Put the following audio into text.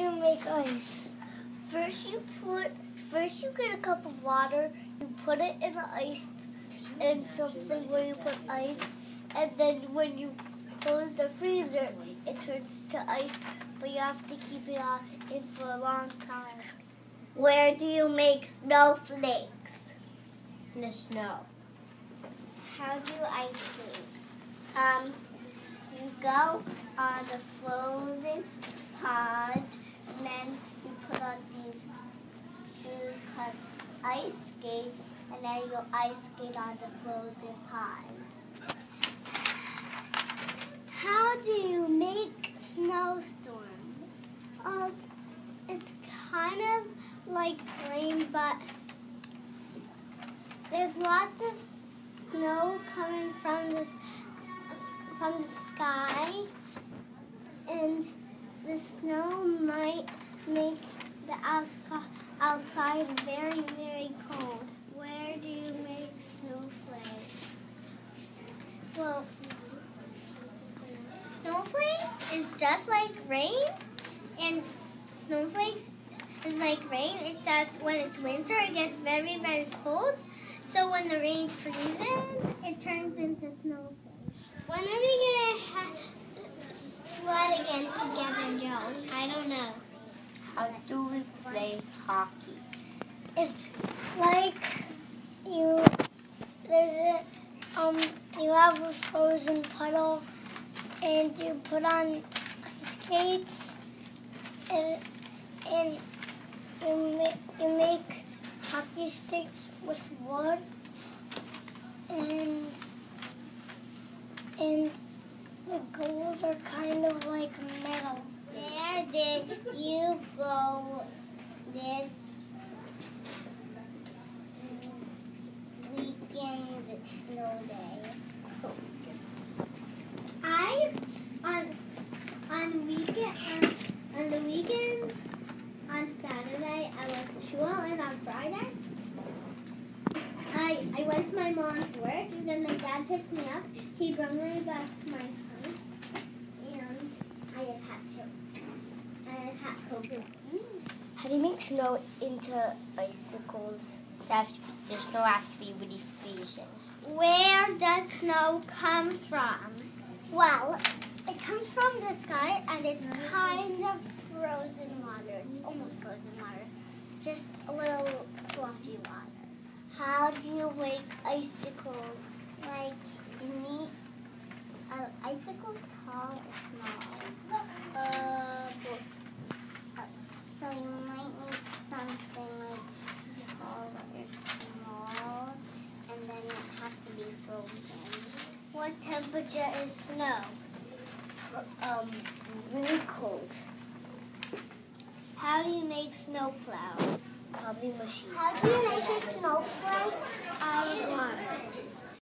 you make ice? First you put first you get a cup of water, you put it in the ice in something where you put ice and then when you close the freezer it turns to ice but you have to keep it on in for a long time. Where do you make snowflakes? In the snow. How do ice cream? Um, you go on the frozen pond, and then you put on these shoes called ice skates, and then you ice skate on the frozen pond. How do you make snowstorms? Um, it's kind of like rain, but there's lots of snow coming from this from the sky, the snow might make the outside very very cold. Where do you make snowflakes? Well, snowflakes is just like rain, and snowflakes is like rain, except when it's winter, it gets very, very cold. So when the rain freezes, it turns into snowflakes. When are we gonna ha- sled again together, How do we play hockey? It's like you there's a um you have a frozen puddle and you put on ice skates and and you make you make hockey sticks with wood and and the goals are kind of like metal. Where did you go this weekend snow day? I on on weekend on, on the weekend on Saturday I went to school and on Friday I I went to my mom's work and then my dad picked me up. He brought me back to my How do you make snow into icicles? It has to be, the snow has to be really freezing. Where does snow come from? Well, it comes from the sky and it's mm-hmm. kind of frozen water. It's almost frozen water. Just a little fluffy water. How do you make icicles? Like, you need are icicles tall or small? Uh, both. So you might need something like tall or small, and then it has to be frozen. What temperature is snow? Um, really cold. How do you make snow plows? Probably machine. How do you make a snowflake? Ice water.